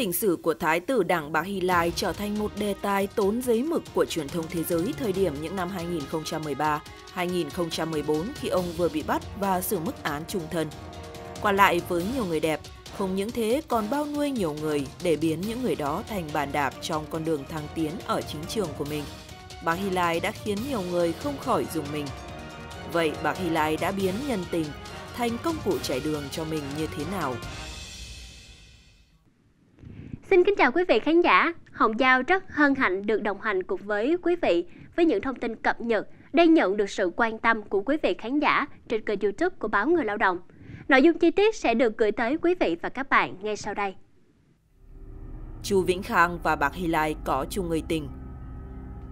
tình sử của Thái tử Đảng bà Hy Lai trở thành một đề tài tốn giấy mực của truyền thông thế giới thời điểm những năm 2013-2014 khi ông vừa bị bắt và xử mức án trung thân. Qua lại với nhiều người đẹp, không những thế còn bao nuôi nhiều người để biến những người đó thành bàn đạp trong con đường thăng tiến ở chính trường của mình. bà Hy Lai đã khiến nhiều người không khỏi dùng mình. Vậy bà Hy Lai đã biến nhân tình thành công cụ chạy đường cho mình như thế nào? Xin kính chào quý vị khán giả. Hồng Giao rất hân hạnh được đồng hành cùng với quý vị với những thông tin cập nhật đang nhận được sự quan tâm của quý vị khán giả trên kênh YouTube của báo Người Lao động. Nội dung chi tiết sẽ được gửi tới quý vị và các bạn ngay sau đây. Chu Vĩnh Khang và Bạc Hy Lai có chung người tình.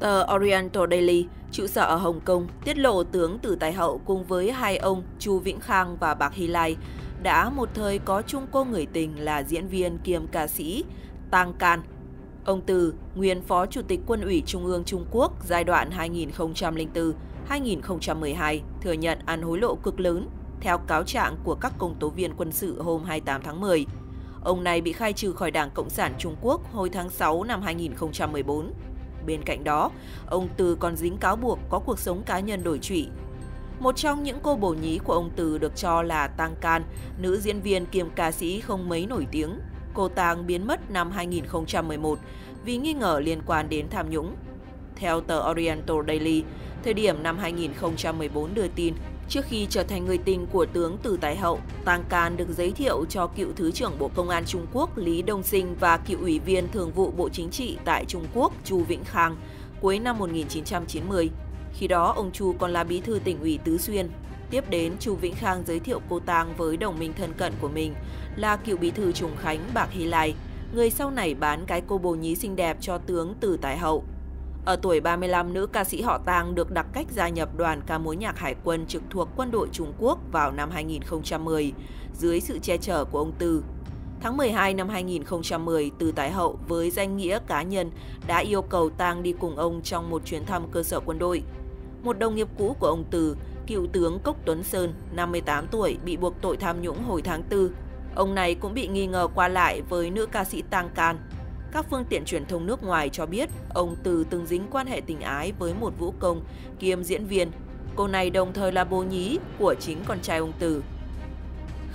Tờ Oriental Daily, trụ sở ở Hồng Kông, tiết lộ tướng Tử Tài Hậu cùng với hai ông Chu Vĩnh Khang và Bạc Hy Lai đã một thời có chung cô người tình là diễn viên kiêm ca sĩ Tang Can. Ông Từ, nguyên Phó Chủ tịch Quân ủy Trung ương Trung Quốc giai đoạn 2004-2012, thừa nhận ăn hối lộ cực lớn theo cáo trạng của các công tố viên quân sự hôm 28 tháng 10. Ông này bị khai trừ khỏi Đảng Cộng sản Trung Quốc hồi tháng 6 năm 2014. Bên cạnh đó, ông Từ còn dính cáo buộc có cuộc sống cá nhân đổi trụy. Một trong những cô bổ nhí của ông Từ được cho là Tang Can, nữ diễn viên kiêm ca sĩ không mấy nổi tiếng. Cô Tang biến mất năm 2011 vì nghi ngờ liên quan đến tham nhũng. Theo tờ Oriental Daily, thời điểm năm 2014 đưa tin, Trước khi trở thành người tình của tướng Từ Tài Hậu, Tang Can được giới thiệu cho cựu Thứ trưởng Bộ Công an Trung Quốc Lý Đông Sinh và cựu Ủy viên Thường vụ Bộ Chính trị tại Trung Quốc Chu Vĩnh Khang cuối năm 1990. Khi đó, ông Chu còn là bí thư tỉnh ủy Tứ Xuyên. Tiếp đến, Chu Vĩnh Khang giới thiệu cô Tang với đồng minh thân cận của mình là cựu bí thư Trùng Khánh Bạc Hy Lai, người sau này bán cái cô bồ nhí xinh đẹp cho tướng Từ Tài Hậu. Ở tuổi 35, nữ ca sĩ họ Tang được đặc cách gia nhập đoàn ca mối nhạc hải quân trực thuộc quân đội Trung Quốc vào năm 2010 dưới sự che chở của ông Từ. Tháng 12 năm 2010, Từ Tài Hậu với danh nghĩa cá nhân đã yêu cầu Tang đi cùng ông trong một chuyến thăm cơ sở quân đội. Một đồng nghiệp cũ của ông Từ, cựu tướng Cốc Tuấn Sơn, 58 tuổi, bị buộc tội tham nhũng hồi tháng 4. Ông này cũng bị nghi ngờ qua lại với nữ ca sĩ Tang Can, các phương tiện truyền thông nước ngoài cho biết ông Từ từng dính quan hệ tình ái với một vũ công kiêm diễn viên. Cô này đồng thời là bố nhí của chính con trai ông Từ.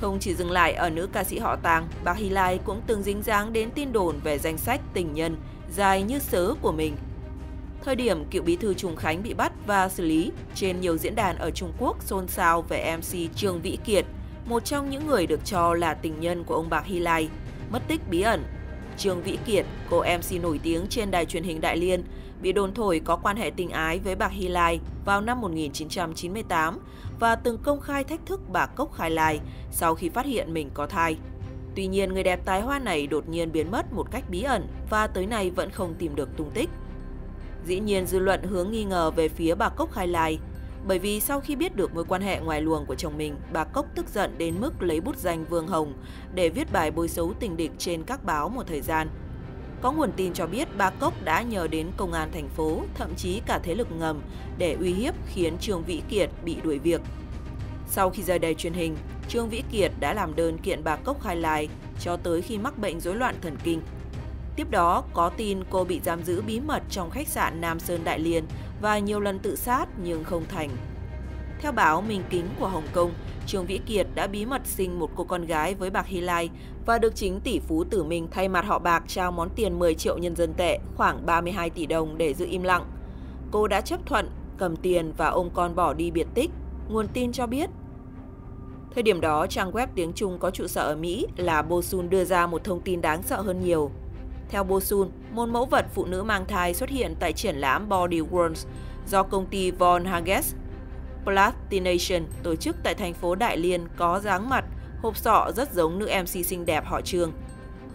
Không chỉ dừng lại ở nữ ca sĩ họ Tàng, bà Hy Lai cũng từng dính dáng đến tin đồn về danh sách tình nhân dài như sớ của mình. Thời điểm cựu bí thư Trùng Khánh bị bắt và xử lý, trên nhiều diễn đàn ở Trung Quốc xôn xao về MC Trương Vĩ Kiệt, một trong những người được cho là tình nhân của ông Bạc Hy Lai, mất tích bí ẩn Trương Vĩ Kiệt, cô MC nổi tiếng trên đài truyền hình Đại Liên, bị đồn thổi có quan hệ tình ái với bà Hy Lai vào năm 1998 và từng công khai thách thức bà Cốc Khai Lai sau khi phát hiện mình có thai. Tuy nhiên, người đẹp tái hoa này đột nhiên biến mất một cách bí ẩn và tới nay vẫn không tìm được tung tích. Dĩ nhiên, dư luận hướng nghi ngờ về phía bà Cốc Khai Lai bởi vì sau khi biết được mối quan hệ ngoài luồng của chồng mình, bà Cốc tức giận đến mức lấy bút danh Vương Hồng để viết bài bôi xấu tình địch trên các báo một thời gian. Có nguồn tin cho biết bà Cốc đã nhờ đến công an thành phố, thậm chí cả thế lực ngầm để uy hiếp khiến Trương Vĩ Kiệt bị đuổi việc. Sau khi rời đài truyền hình, Trương Vĩ Kiệt đã làm đơn kiện bà Cốc khai lai cho tới khi mắc bệnh rối loạn thần kinh. Tiếp đó, có tin cô bị giam giữ bí mật trong khách sạn Nam Sơn Đại Liên và nhiều lần tự sát nhưng không thành. Theo báo Minh Kính của Hồng Kông, Trương Vĩ Kiệt đã bí mật sinh một cô con gái với Bạc Hy Lai và được chính tỷ phú Tử Minh thay mặt họ Bạc trao món tiền 10 triệu nhân dân tệ, khoảng 32 tỷ đồng để giữ im lặng. Cô đã chấp thuận, cầm tiền và ôm con bỏ đi biệt tích, nguồn tin cho biết. Thời điểm đó, trang web tiếng Trung có trụ sở ở Mỹ là Bosun đưa ra một thông tin đáng sợ hơn nhiều – theo Bosun, một mẫu vật phụ nữ mang thai xuất hiện tại triển lãm Body Worlds do công ty Von Hages Plastination tổ chức tại thành phố Đại Liên có dáng mặt, hộp sọ rất giống nữ MC xinh đẹp họ Trương.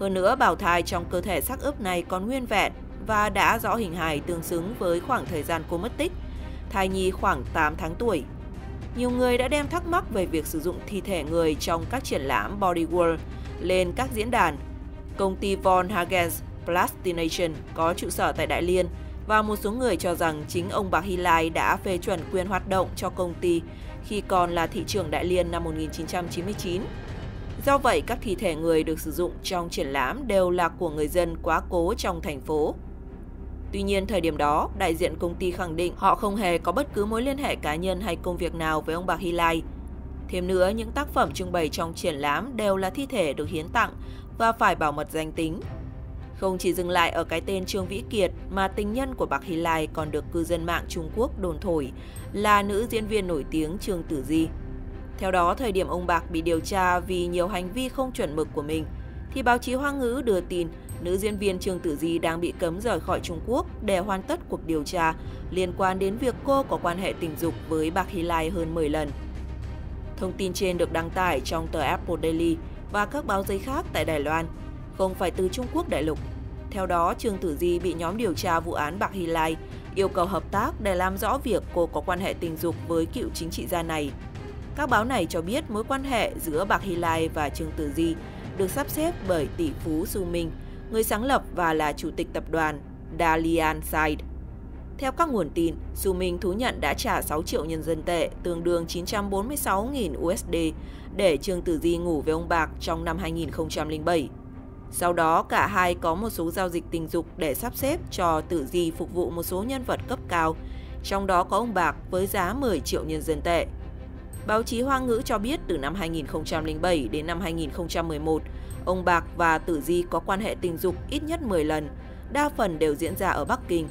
Hơn nữa, bào thai trong cơ thể xác ướp này còn nguyên vẹn và đã rõ hình hài tương xứng với khoảng thời gian cô mất tích, thai nhi khoảng 8 tháng tuổi. Nhiều người đã đem thắc mắc về việc sử dụng thi thể người trong các triển lãm Body World lên các diễn đàn. Công ty Von Hagens Plastination có trụ sở tại Đại Liên và một số người cho rằng chính ông bà Hy Lai đã phê chuẩn quyền hoạt động cho công ty khi còn là thị trưởng Đại Liên năm 1999. Do vậy, các thi thể người được sử dụng trong triển lãm đều là của người dân quá cố trong thành phố. Tuy nhiên, thời điểm đó, đại diện công ty khẳng định họ không hề có bất cứ mối liên hệ cá nhân hay công việc nào với ông bà Hy Lai. Thêm nữa, những tác phẩm trưng bày trong triển lãm đều là thi thể được hiến tặng và phải bảo mật danh tính. Không chỉ dừng lại ở cái tên Trương Vĩ Kiệt mà tình nhân của Bạc Hy Lai còn được cư dân mạng Trung Quốc đồn thổi là nữ diễn viên nổi tiếng Trương Tử Di. Theo đó, thời điểm ông Bạc bị điều tra vì nhiều hành vi không chuẩn mực của mình, thì báo chí Hoa ngữ đưa tin nữ diễn viên Trương Tử Di đang bị cấm rời khỏi Trung Quốc để hoàn tất cuộc điều tra liên quan đến việc cô có quan hệ tình dục với Bạc Hy Lai hơn 10 lần. Thông tin trên được đăng tải trong tờ Apple Daily và các báo giấy khác tại Đài Loan, không phải từ Trung Quốc đại lục. Theo đó, Trương Tử Di bị nhóm điều tra vụ án Bạc Hy Lai yêu cầu hợp tác để làm rõ việc cô có quan hệ tình dục với cựu chính trị gia này. Các báo này cho biết mối quan hệ giữa Bạc Hy Lai và Trương Tử Di được sắp xếp bởi tỷ phú Su Minh, người sáng lập và là chủ tịch tập đoàn Dalian Side. Theo các nguồn tin, Su Minh thú nhận đã trả 6 triệu nhân dân tệ, tương đương 946.000 USD, để Trương Tử Di ngủ với ông Bạc trong năm 2007. Sau đó, cả hai có một số giao dịch tình dục để sắp xếp cho Tử Di phục vụ một số nhân vật cấp cao, trong đó có ông Bạc với giá 10 triệu nhân dân tệ. Báo chí Hoa ngữ cho biết từ năm 2007 đến năm 2011, ông Bạc và Tử Di có quan hệ tình dục ít nhất 10 lần, đa phần đều diễn ra ở Bắc Kinh.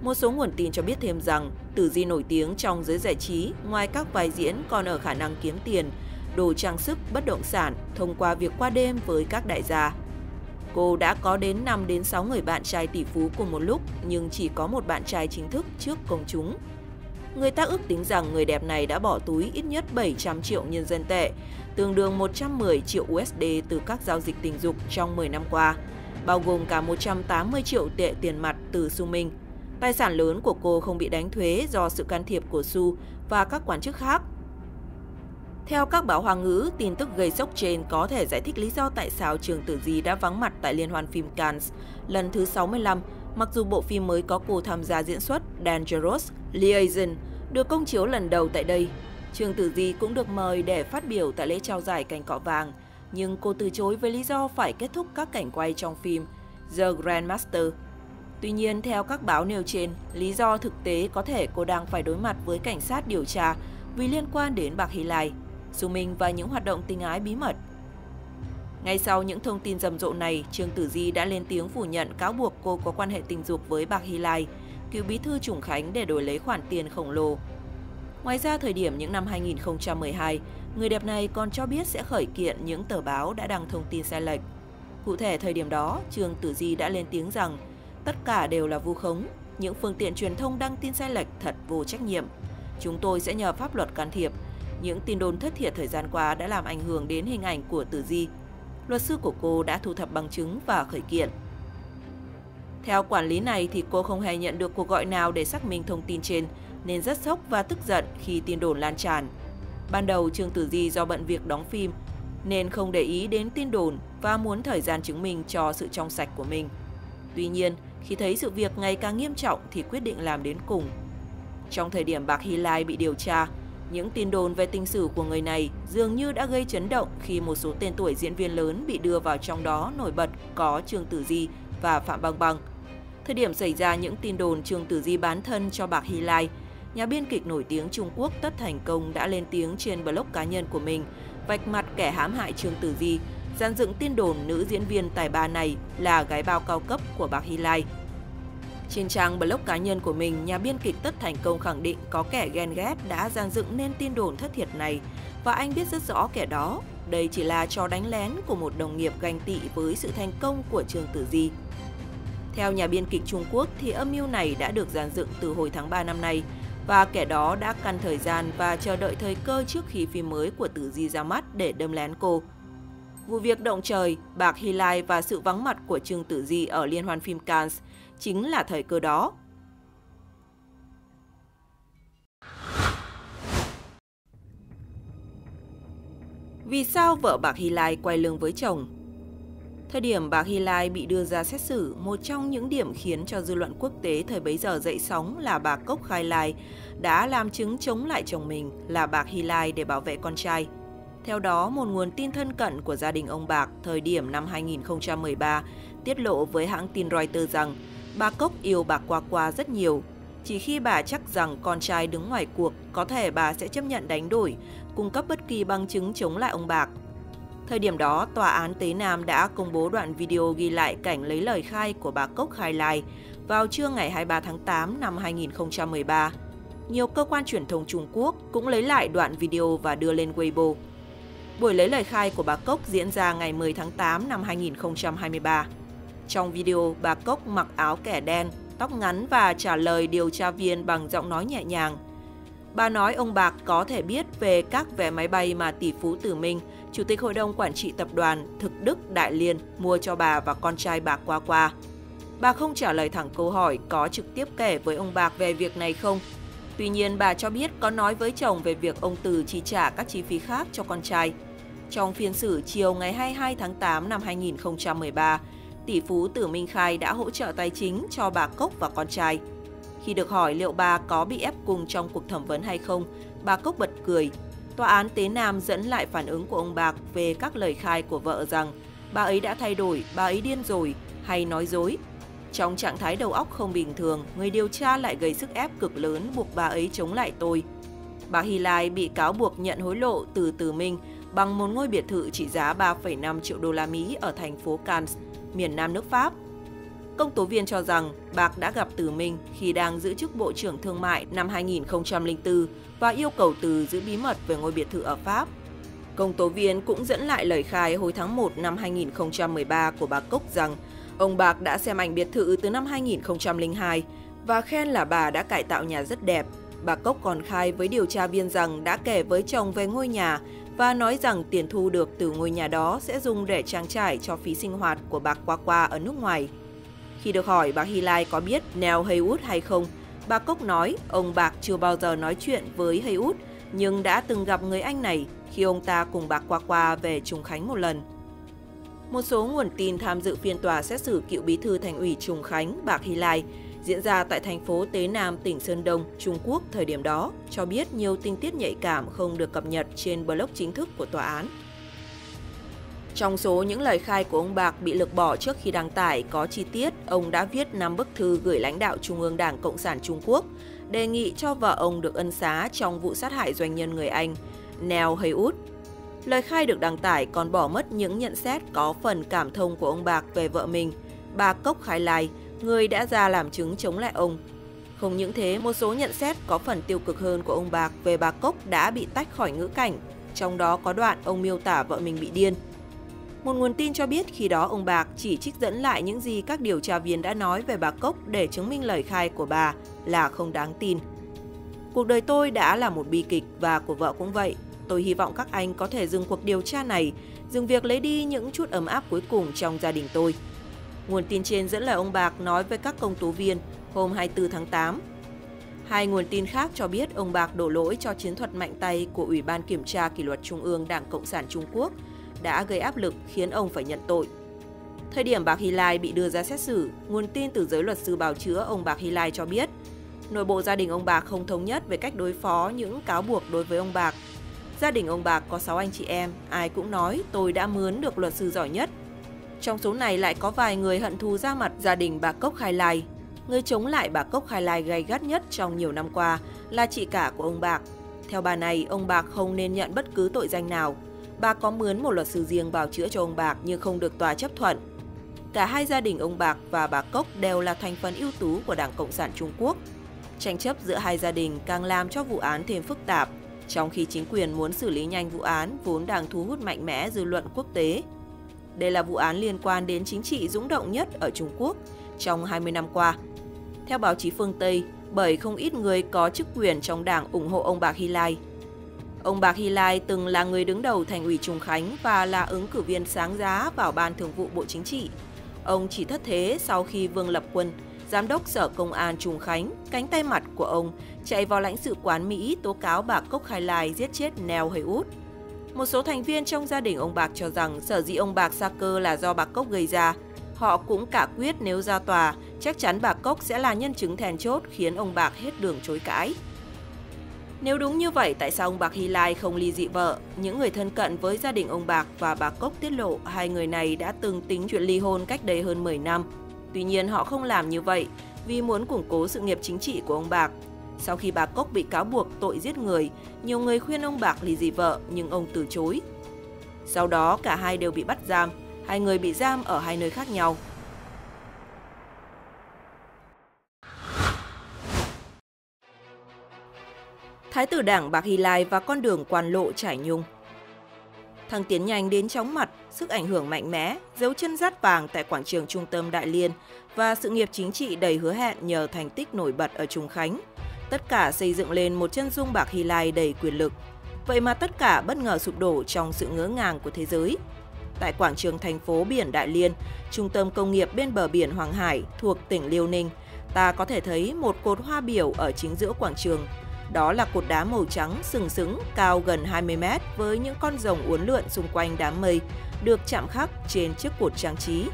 Một số nguồn tin cho biết thêm rằng Tử Di nổi tiếng trong giới giải trí ngoài các vai diễn còn ở khả năng kiếm tiền, đồ trang sức, bất động sản thông qua việc qua đêm với các đại gia. Cô đã có đến 5 đến 6 người bạn trai tỷ phú cùng một lúc nhưng chỉ có một bạn trai chính thức trước công chúng. Người ta ước tính rằng người đẹp này đã bỏ túi ít nhất 700 triệu nhân dân tệ, tương đương 110 triệu USD từ các giao dịch tình dục trong 10 năm qua, bao gồm cả 180 triệu tệ tiền mặt từ Su Minh. Tài sản lớn của cô không bị đánh thuế do sự can thiệp của Su và các quan chức khác. Theo các báo Hoa ngữ, tin tức gây sốc trên có thể giải thích lý do tại sao Trường Tử Di đã vắng mặt tại Liên hoan phim Cannes lần thứ 65, mặc dù bộ phim mới có cô tham gia diễn xuất Dangerous Liaison được công chiếu lần đầu tại đây. Trường Tử Di cũng được mời để phát biểu tại lễ trao giải cành cọ vàng, nhưng cô từ chối với lý do phải kết thúc các cảnh quay trong phim The Grandmaster. Tuy nhiên, theo các báo nêu trên, lý do thực tế có thể cô đang phải đối mặt với cảnh sát điều tra vì liên quan đến Bạc Hy Lai, dù mình và những hoạt động tình ái bí mật. Ngay sau những thông tin rầm rộ này, Trương Tử Di đã lên tiếng phủ nhận cáo buộc cô có quan hệ tình dục với Bạc Hy Lai, cựu bí thư Trùng Khánh để đổi lấy khoản tiền khổng lồ. Ngoài ra, thời điểm những năm 2012, người đẹp này còn cho biết sẽ khởi kiện những tờ báo đã đăng thông tin sai lệch. Cụ thể, thời điểm đó, Trương Tử Di đã lên tiếng rằng tất cả đều là vu khống, những phương tiện truyền thông đăng tin sai lệch thật vô trách nhiệm. Chúng tôi sẽ nhờ pháp luật can thiệp. Những tin đồn thất thiệt thời gian qua đã làm ảnh hưởng đến hình ảnh của Tử Di. Luật sư của cô đã thu thập bằng chứng và khởi kiện. Theo quản lý này thì cô không hề nhận được cuộc gọi nào để xác minh thông tin trên, nên rất sốc và tức giận khi tin đồn lan tràn. Ban đầu Trương Tử Di do bận việc đóng phim nên không để ý đến tin đồn và muốn thời gian chứng minh cho sự trong sạch của mình. Tuy nhiên, khi thấy sự việc ngày càng nghiêm trọng thì quyết định làm đến cùng. Trong thời điểm Bạc Hy Lai bị điều tra, những tin đồn về tình sử của người này dường như đã gây chấn động khi một số tên tuổi diễn viên lớn bị đưa vào trong đó nổi bật có Trương Tử Di và Phạm Băng Băng. Thời điểm xảy ra những tin đồn Trương Tử Di bán thân cho Bạc Hy Lai, nhà biên kịch nổi tiếng Trung Quốc Tất Thành Công đã lên tiếng trên blog cá nhân của mình, vạch mặt kẻ hãm hại Trương Tử Di, dàn dựng tin đồn nữ diễn viên tài ba này là gái bao cao cấp của Bạc Hy Lai. Trên trang blog cá nhân của mình, nhà biên kịch Tất Thành Công khẳng định có kẻ ghen ghét đã dàn dựng nên tin đồn thất thiệt này và anh biết rất rõ kẻ đó. Đây chỉ là trò đánh lén của một đồng nghiệp ganh tị với sự thành công của Trương Tử Di. Theo nhà biên kịch Trung Quốc thì âm mưu này đã được dàn dựng từ hồi tháng 3 năm nay và kẻ đó đã căn thời gian và chờ đợi thời cơ trước khi phim mới của Tử Di ra mắt để đâm lén cô. Vụ việc động trời, Bạc Hy Lai và sự vắng mặt của Trương Tử Di ở Liên hoan phim Cannes chính là thời cơ đó. Vì sao vợ Bạc Hy Lai quay lưng với chồng? Thời điểm bạc Hy Lai bị đưa ra xét xử, một trong những điểm khiến cho dư luận quốc tế thời bấy giờ dậy sóng là bà Cốc Khai Lai đã làm chứng chống lại chồng mình là bạc Hy Lai để bảo vệ con trai. Theo đó, một nguồn tin thân cận của gia đình ông Bạc thời điểm năm 2013 tiết lộ với hãng tin Reuters rằng bà Cốc yêu bà Qua Qua rất nhiều. Chỉ khi bà chắc rằng con trai đứng ngoài cuộc, có thể bà sẽ chấp nhận đánh đổi, cung cấp bất kỳ bằng chứng chống lại ông Bạc. Thời điểm đó, Tòa án Tế Nam đã công bố đoạn video ghi lại cảnh lấy lời khai của bà Cốc khai lai vào trưa ngày 23 tháng 8 năm 2013. Nhiều cơ quan truyền thông Trung Quốc cũng lấy lại đoạn video và đưa lên Weibo. Buổi lấy lời khai của bà Cốc diễn ra ngày 10 tháng 8 năm 2023. Trong video, bà Cốc mặc áo kẻ đen, tóc ngắn và trả lời điều tra viên bằng giọng nói nhẹ nhàng. Bà nói ông Bạc có thể biết về các vé máy bay mà tỷ phú Tử Minh, Chủ tịch Hội đồng Quản trị Tập đoàn Thực Đức Đại Liên mua cho bà và con trai bà qua qua. Bà không trả lời thẳng câu hỏi có trực tiếp kể với ông Bạc về việc này không. Tuy nhiên, bà cho biết có nói với chồng về việc ông Từ chi trả các chi phí khác cho con trai. Trong phiên xử chiều ngày 22 tháng 8 năm 2013, tỷ phú Tử Minh Khai đã hỗ trợ tài chính cho bà Cốc và con trai. Khi được hỏi liệu bà có bị ép cùng trong cuộc thẩm vấn hay không, bà Cốc bật cười. Tòa án Tế Nam dẫn lại phản ứng của ông Bạc về các lời khai của vợ rằng bà ấy đã thay đổi, bà ấy điên rồi hay nói dối. Trong trạng thái đầu óc không bình thường, người điều tra lại gây sức ép cực lớn buộc bà ấy chống lại tôi. Bà Hy Lai bị cáo buộc nhận hối lộ từ Từ Minh bằng một ngôi biệt thự trị giá 3,5 triệu đô la Mỹ ở thành phố Cannes, miền Nam nước Pháp. Công tố viên cho rằng Bạc đã gặp Từ Minh khi đang giữ chức Bộ trưởng Thương mại năm 2004 và yêu cầu Từ giữ bí mật về ngôi biệt thự ở Pháp. Công tố viên cũng dẫn lại lời khai hồi tháng 1 năm 2013 của bà Cốc rằng ông Bạc đã xem ảnh biệt thự từ năm 2002 và khen là bà đã cải tạo nhà rất đẹp. Bà Cốc còn khai với điều tra viên rằng đã kể với chồng về ngôi nhà và nói rằng tiền thu được từ ngôi nhà đó sẽ dùng để trang trải cho phí sinh hoạt của bà Qua Qua ở nước ngoài. Khi được hỏi bà Hy Lai có biết Neil Haywood hay không, bà Cốc nói ông Bạc chưa bao giờ nói chuyện với Haywood nhưng đã từng gặp người anh này khi ông ta cùng bà Qua Qua về Trùng Khánh một lần. Một số nguồn tin tham dự phiên tòa xét xử cựu bí thư thành ủy Trùng Khánh, bà Hy Lai, diễn ra tại thành phố Tế Nam, tỉnh Sơn Đông, Trung Quốc thời điểm đó, cho biết nhiều tình tiết nhạy cảm không được cập nhật trên blog chính thức của tòa án. Trong số những lời khai của ông Bạc bị lược bỏ trước khi đăng tải có chi tiết, ông đã viết 5 bức thư gửi lãnh đạo Trung ương Đảng Cộng sản Trung Quốc, đề nghị cho vợ ông được ân xá trong vụ sát hại doanh nhân người Anh, Neil Haywood. Lời khai được đăng tải còn bỏ mất những nhận xét có phần cảm thông của ông Bạc về vợ mình, bà Cốc Khai Lai, người đã ra làm chứng chống lại ông. Không những thế, một số nhận xét có phần tiêu cực hơn của ông Bạc về bà Cốc đã bị tách khỏi ngữ cảnh, trong đó có đoạn ông miêu tả vợ mình bị điên. Một nguồn tin cho biết khi đó ông Bạc chỉ trích dẫn lại những gì các điều tra viên đã nói về bà Cốc để chứng minh lời khai của bà là không đáng tin. Cuộc đời tôi đã là một bi kịch và của vợ cũng vậy. Tôi hy vọng các anh có thể dừng cuộc điều tra này, dừng việc lấy đi những chút ấm áp cuối cùng trong gia đình tôi. Nguồn tin trên dẫn lời ông Bạc nói với các công tố viên hôm 24 tháng 8. Hai nguồn tin khác cho biết ông Bạc đổ lỗi cho chiến thuật mạnh tay của Ủy ban Kiểm tra Kỷ luật Trung ương Đảng Cộng sản Trung Quốc đã gây áp lực khiến ông phải nhận tội. Thời điểm Bạc Hy Lai bị đưa ra xét xử, nguồn tin từ giới luật sư bào chữa ông Bạc Hy Lai cho biết, nội bộ gia đình ông Bạc không thống nhất về cách đối phó những cáo buộc đối với ông Bạc. Gia đình ông Bạc có 6 anh chị em, ai cũng nói tôi đã mướn được luật sư giỏi nhất, trong số này lại có vài người hận thù ra mặt gia đình bà Cốc Khai Lai. Người chống lại bà Cốc Khai Lai gay gắt nhất trong nhiều năm qua là chị cả của ông Bạc. Theo bà này, ông Bạc không nên nhận bất cứ tội danh nào. Bà có mướn một luật sư riêng bào chữa cho ông Bạc nhưng không được tòa chấp thuận. Cả hai gia đình ông Bạc và bà Cốc đều là thành phần ưu tú của Đảng Cộng sản Trung Quốc. Tranh chấp giữa hai gia đình càng làm cho vụ án thêm phức tạp, trong khi chính quyền muốn xử lý nhanh vụ án vốn đang thu hút mạnh mẽ dư luận quốc tế. Đây là vụ án liên quan đến chính trị dũng động nhất ở Trung Quốc trong 20 năm qua. Theo báo chí phương Tây, bởi không ít người có chức quyền trong đảng ủng hộ ông Bạc Hy Lai. Ông Bạc Hy Lai từng là người đứng đầu thành ủy Trùng Khánh và là ứng cử viên sáng giá vào Ban Thường vụ Bộ Chính trị. Ông chỉ thất thế sau khi Vương Lập Quân, Giám đốc Sở Công an Trùng Khánh, cánh tay mặt của ông, chạy vào lãnh sự quán Mỹ tố cáo bà Cốc Khai Lai giết chết Neo Haywood, một số thành viên trong gia đình ông Bạc cho rằng sở dĩ ông Bạc xa cơ là do bà Cốc gây ra. Họ cũng cả quyết nếu ra tòa, chắc chắn bà Cốc sẽ là nhân chứng thèn chốt khiến ông Bạc hết đường chối cãi. Nếu đúng như vậy, tại sao ông Bạc Hy Lai không ly dị vợ? Những người thân cận với gia đình ông Bạc và bà Cốc tiết lộ hai người này đã từng tính chuyện ly hôn cách đây hơn 10 năm. Tuy nhiên họ không làm như vậy vì muốn củng cố sự nghiệp chính trị của ông Bạc. Sau khi bà Cốc bị cáo buộc tội giết người, nhiều người khuyên ông Bạc ly dị vợ nhưng ông từ chối. Sau đó cả hai đều bị bắt giam, hai người bị giam ở hai nơi khác nhau. Thái tử đảng Bạc Hy Lai và con đường quan lộ trải nhung. Thăng tiến nhanh đến chóng mặt, sức ảnh hưởng mạnh mẽ, dấu chân rát vàng tại quảng trường trung tâm Đại Liên và sự nghiệp chính trị đầy hứa hẹn nhờ thành tích nổi bật ở Trung Khánh. Tất cả xây dựng lên một chân dung Bạc Hy Lai đầy quyền lực. Vậy mà tất cả bất ngờ sụp đổ trong sự ngỡ ngàng của thế giới. Tại quảng trường thành phố biển Đại Liên, trung tâm công nghiệp bên bờ biển Hoàng Hải thuộc tỉnh Liêu Ninh, ta có thể thấy một cột hoa biểu ở chính giữa quảng trường đó là cột đá màu trắng sừng sững cao gần 20 mét với những con rồng uốn lượn xung quanh đám mây được chạm khắc trên chiếc cột trang trí.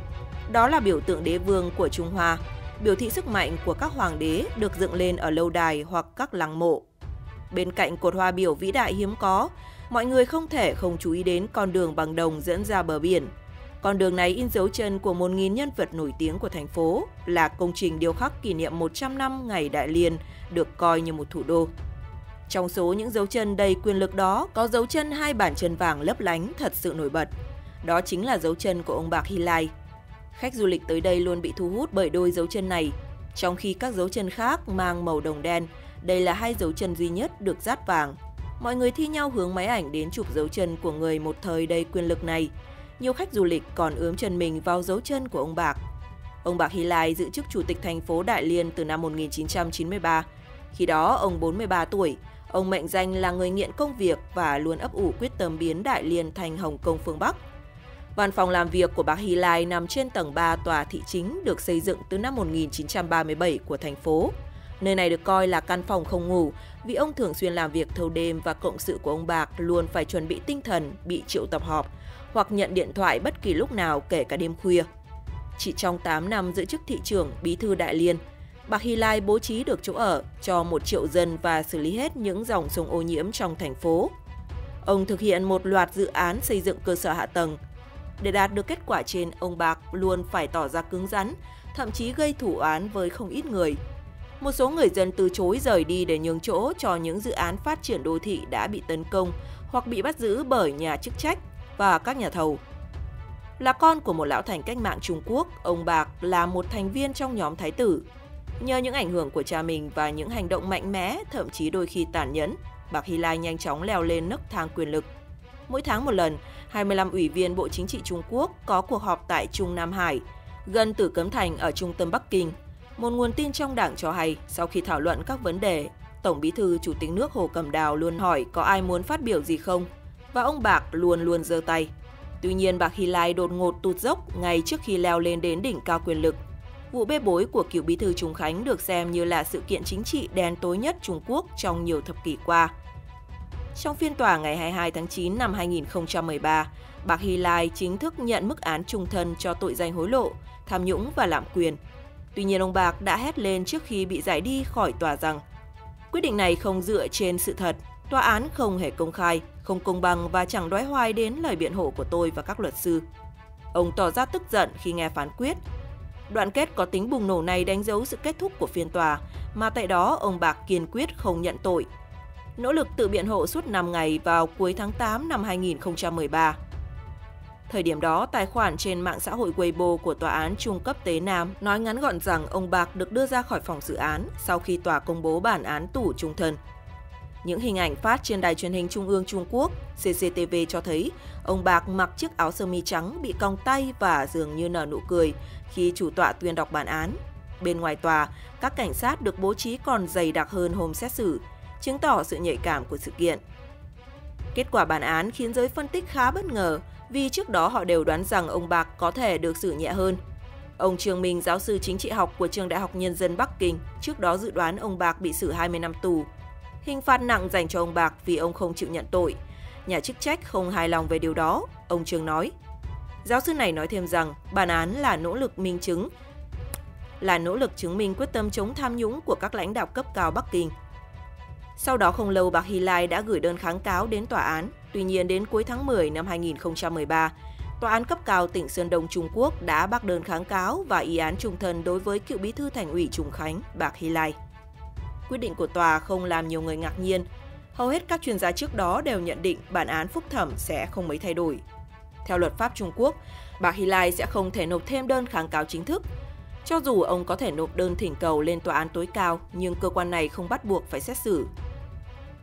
Đó là biểu tượng đế vương của Trung Hoa, biểu thị sức mạnh của các hoàng đế được dựng lên ở lâu đài hoặc các lăng mộ. Bên cạnh cột hoa biểu vĩ đại hiếm có, mọi người không thể không chú ý đến con đường bằng đồng dẫn ra bờ biển. Con đường này in dấu chân của 1.000 nhân vật nổi tiếng của thành phố, là công trình điêu khắc kỷ niệm 100 năm ngày Đại Liên, được coi như một thủ đô. Trong số những dấu chân đầy quyền lực đó có dấu chân hai bàn chân vàng lấp lánh thật sự nổi bật. Đó chính là dấu chân của ông Bạc Hy Lai. Khách du lịch tới đây luôn bị thu hút bởi đôi dấu chân này, trong khi các dấu chân khác mang màu đồng đen. Đây là hai dấu chân duy nhất được dát vàng. Mọi người thi nhau hướng máy ảnh đến chụp dấu chân của người một thời đầy quyền lực này. Nhiều khách du lịch còn ướm chân mình vào dấu chân của ông Bạc. Ông Bạc Hy Lai giữ chức chủ tịch thành phố Đại Liên từ năm 1993. Khi đó, ông 43 tuổi, Ông mệnh danh là người nghiện công việc và luôn ấp ủ quyết tâm biến Đại Liên thành Hồng Kông phương Bắc. Văn phòng làm việc của bà Hy Lai nằm trên tầng 3 tòa thị chính được xây dựng từ năm 1937 của thành phố. Nơi này được coi là căn phòng không ngủ vì ông thường xuyên làm việc thâu đêm và cộng sự của ông Bạc luôn phải chuẩn bị tinh thần bị triệu tập họp hoặc nhận điện thoại bất kỳ lúc nào kể cả đêm khuya. Chỉ trong 8 năm giữ chức thị trưởng bí thư Đại Liên, bà Hy Lai bố trí được chỗ ở cho một triệu dân và xử lý hết những dòng sông ô nhiễm trong thành phố. Ông thực hiện một loạt dự án xây dựng cơ sở hạ tầng. Để đạt được kết quả trên, ông Bạc luôn phải tỏ ra cứng rắn, thậm chí gây thủ án với không ít người. Một số người dân từ chối rời đi để nhường chỗ cho những dự án phát triển đô thị đã bị tấn công hoặc bị bắt giữ bởi nhà chức trách và các nhà thầu. Là con của một lão thành cách mạng Trung Quốc, ông Bạc là một thành viên trong nhóm thái tử. Nhờ những ảnh hưởng của cha mình và những hành động mạnh mẽ, thậm chí đôi khi tàn nhẫn, Bạc Hy Lai nhanh chóng leo lên nấc thang quyền lực. Mỗi tháng một lần, 25 ủy viên Bộ Chính trị Trung Quốc có cuộc họp tại Trung Nam Hải, gần Tử Cấm Thành ở trung tâm Bắc Kinh. Một nguồn tin trong đảng cho hay, sau khi thảo luận các vấn đề, Tổng bí thư Chủ tịch nước Hồ Cẩm Đào luôn hỏi có ai muốn phát biểu gì không, và ông Bạc luôn luôn giơ tay. Tuy nhiên, bà Hy Lai đột ngột tụt dốc ngay trước khi leo lên đến đỉnh cao quyền lực Vụ bê bối của cựu bí thư Trung Khánh được xem như là sự kiện chính trị đen tối nhất Trung Quốc trong nhiều thập kỷ qua. Trong phiên tòa ngày 22 tháng 9 năm 2013, Bạc Hy Lai chính thức nhận mức án trung thân cho tội danh hối lộ, tham nhũng và lạm quyền. Tuy nhiên ông Bạc đã hét lên trước khi bị giải đi khỏi tòa rằng quyết định này không dựa trên sự thật, tòa án không hề công khai, không công bằng và chẳng đoái hoài đến lời biện hộ của tôi và các luật sư. Ông tỏ ra tức giận khi nghe phán quyết Đoạn kết có tính bùng nổ này đánh dấu sự kết thúc của phiên tòa, mà tại đó ông Bạc kiên quyết không nhận tội. Nỗ lực tự biện hộ suốt 5 ngày vào cuối tháng 8 năm 2013. Thời điểm đó, tài khoản trên mạng xã hội Weibo của Tòa án Trung cấp Tế Nam nói ngắn gọn rằng ông Bạc được đưa ra khỏi phòng xử án sau khi tòa công bố bản án tù trung thân. Những hình ảnh phát trên đài truyền hình Trung ương Trung Quốc CCTV cho thấy ông Bạc mặc chiếc áo sơ mi trắng bị cong tay và dường như nở nụ cười khi chủ tọa tuyên đọc bản án. Bên ngoài tòa, các cảnh sát được bố trí còn dày đặc hơn hôm xét xử, chứng tỏ sự nhạy cảm của sự kiện. Kết quả bản án khiến giới phân tích khá bất ngờ vì trước đó họ đều đoán rằng ông Bạc có thể được xử nhẹ hơn. Ông Trương Minh, giáo sư chính trị học của Trường Đại học Nhân dân Bắc Kinh, trước đó dự đoán ông Bạc bị xử 20 năm tù. Hình phạt nặng dành cho ông Bạc vì ông không chịu nhận tội. Nhà chức trách không hài lòng về điều đó, ông Trương nói. Giáo sư này nói thêm rằng bản án là nỗ lực minh chứng là nỗ lực chứng minh quyết tâm chống tham nhũng của các lãnh đạo cấp cao Bắc Kinh. Sau đó không lâu bà Hillary đã gửi đơn kháng cáo đến tòa án. Tuy nhiên đến cuối tháng 10 năm 2013, Tòa án cấp cao tỉnh Sơn Đông Trung Quốc đã bác đơn kháng cáo và y án trung thân đối với cựu bí thư thành ủy Trùng Khánh, Bạc Hy Lai. Quyết định của tòa không làm nhiều người ngạc nhiên. Hầu hết các chuyên gia trước đó đều nhận định bản án phúc thẩm sẽ không mấy thay đổi. Theo luật pháp Trung Quốc, bà Hy Lai sẽ không thể nộp thêm đơn kháng cáo chính thức. Cho dù ông có thể nộp đơn thỉnh cầu lên tòa án tối cao, nhưng cơ quan này không bắt buộc phải xét xử.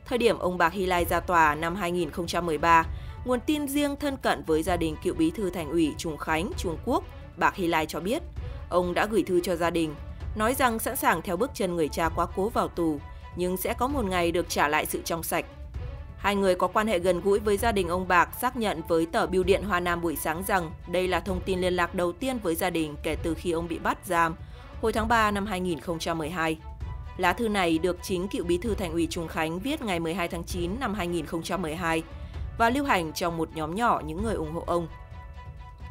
Thời điểm ông Bạc Hy Lai ra tòa năm 2013, nguồn tin riêng thân cận với gia đình cựu bí thư thành ủy Trùng Khánh, Trung Quốc, Bạc Hy Lai cho biết, ông đã gửi thư cho gia đình, nói rằng sẵn sàng theo bước chân người cha quá cố vào tù, nhưng sẽ có một ngày được trả lại sự trong sạch. Hai người có quan hệ gần gũi với gia đình ông Bạc xác nhận với tờ Bưu điện Hoa Nam buổi sáng rằng đây là thông tin liên lạc đầu tiên với gia đình kể từ khi ông bị bắt giam hồi tháng 3 năm 2012. Lá thư này được chính cựu bí thư thành ủy Trung Khánh viết ngày 12 tháng 9 năm 2012 và lưu hành trong một nhóm nhỏ những người ủng hộ ông.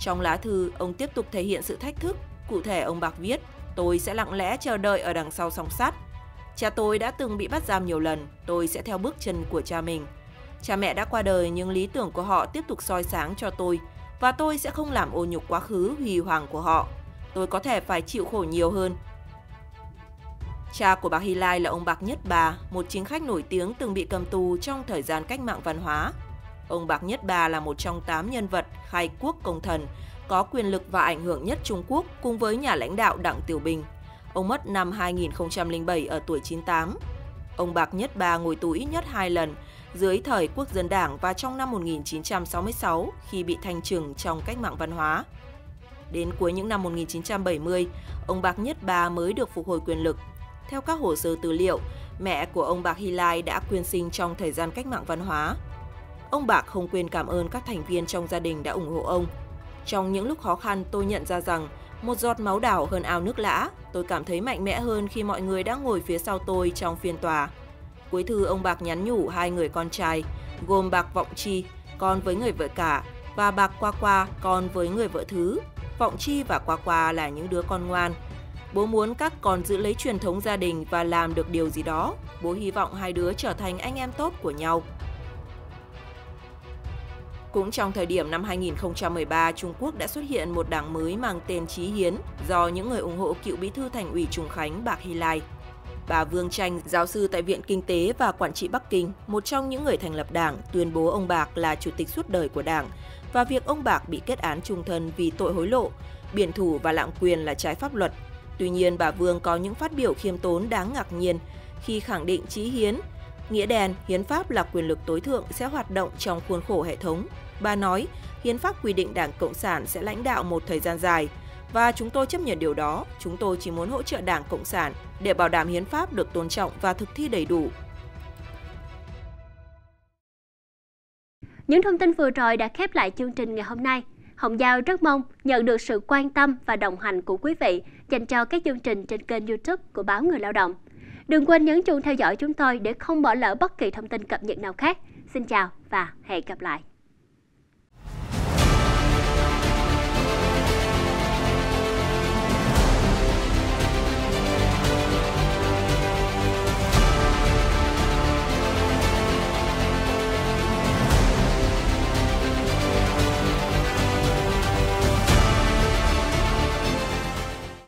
Trong lá thư, ông tiếp tục thể hiện sự thách thức. Cụ thể, ông Bạc viết, tôi sẽ lặng lẽ chờ đợi ở đằng sau song sắt. Cha tôi đã từng bị bắt giam nhiều lần, tôi sẽ theo bước chân của cha mình. Cha mẹ đã qua đời nhưng lý tưởng của họ tiếp tục soi sáng cho tôi và tôi sẽ không làm ô nhục quá khứ huy hoàng của họ. Tôi có thể phải chịu khổ nhiều hơn. Cha của bà Hy Lai là ông Bạc Nhất Bà, một chính khách nổi tiếng từng bị cầm tù trong thời gian cách mạng văn hóa Ông Bạc Nhất Bà là một trong 8 nhân vật khai quốc công thần, có quyền lực và ảnh hưởng nhất Trung Quốc cùng với nhà lãnh đạo Đặng Tiểu Bình. Ông mất năm 2007 ở tuổi 98. Ông Bạc Nhất Bà ngồi tù ít nhất hai lần dưới thời quốc dân đảng và trong năm 1966 khi bị thanh trừng trong cách mạng văn hóa. Đến cuối những năm 1970, ông Bạc Nhất Bà mới được phục hồi quyền lực. Theo các hồ sơ tư liệu, mẹ của ông Bạc Hy Lai đã quyên sinh trong thời gian cách mạng văn hóa. Ông Bạc không quên cảm ơn các thành viên trong gia đình đã ủng hộ ông. Trong những lúc khó khăn, tôi nhận ra rằng một giọt máu đảo hơn ao nước lã. Tôi cảm thấy mạnh mẽ hơn khi mọi người đã ngồi phía sau tôi trong phiên tòa. Cuối thư, ông Bạc nhắn nhủ hai người con trai, gồm Bạc Vọng Chi, con với người vợ cả, và Bạc Qua Qua, con với người vợ thứ. Vọng Chi và Qua Qua là những đứa con ngoan. Bố muốn các con giữ lấy truyền thống gia đình và làm được điều gì đó. Bố hy vọng hai đứa trở thành anh em tốt của nhau. Cũng trong thời điểm năm 2013, Trung Quốc đã xuất hiện một đảng mới mang tên Chí Hiến do những người ủng hộ cựu bí thư thành ủy Trùng Khánh Bạc Hy Lai. Bà Vương Tranh, giáo sư tại Viện Kinh tế và Quản trị Bắc Kinh, một trong những người thành lập đảng, tuyên bố ông Bạc là chủ tịch suốt đời của đảng và việc ông Bạc bị kết án trung thân vì tội hối lộ, biển thủ và lạm quyền là trái pháp luật. Tuy nhiên, bà Vương có những phát biểu khiêm tốn đáng ngạc nhiên khi khẳng định trí Hiến Nghĩa đen, hiến pháp là quyền lực tối thượng sẽ hoạt động trong khuôn khổ hệ thống. Bà nói, hiến pháp quy định Đảng Cộng sản sẽ lãnh đạo một thời gian dài và chúng tôi chấp nhận điều đó, chúng tôi chỉ muốn hỗ trợ Đảng Cộng sản để bảo đảm hiến pháp được tôn trọng và thực thi đầy đủ. Những thông tin vừa rồi đã khép lại chương trình ngày hôm nay. Hồng Giao rất mong nhận được sự quan tâm và đồng hành của quý vị dành cho các chương trình trên kênh YouTube của báo Người Lao động. Đừng quên nhấn chuông theo dõi chúng tôi để không bỏ lỡ bất kỳ thông tin cập nhật nào khác. Xin chào và hẹn gặp lại.